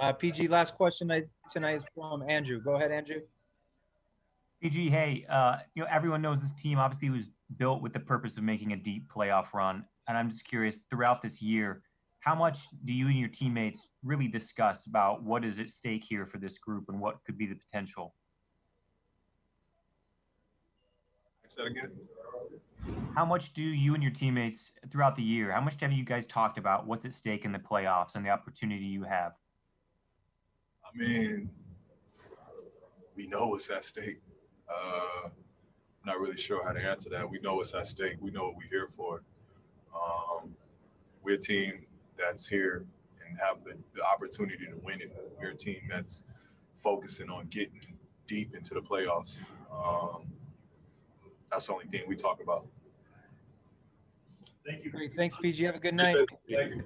Uh, PG, last question tonight is from Andrew. Go ahead, Andrew. PG, hey, uh, you know, everyone knows this team obviously was built with the purpose of making a deep playoff run. And I'm just curious, throughout this year, how much do you and your teammates really discuss about what is at stake here for this group and what could be the potential? Say that again? How much do you and your teammates throughout the year, how much have you guys talked about what's at stake in the playoffs and the opportunity you have? I mean, we know what's at stake. Uh, I'm not really sure how to answer that. We know what's at stake. We know what we're here for. Um, we're a team that's here and have the, the opportunity to win it. We're a team that's focusing on getting deep into the playoffs. Um, that's the only thing we talk about. Thank you. Great. Thanks, PG. Have a good night. Thank you.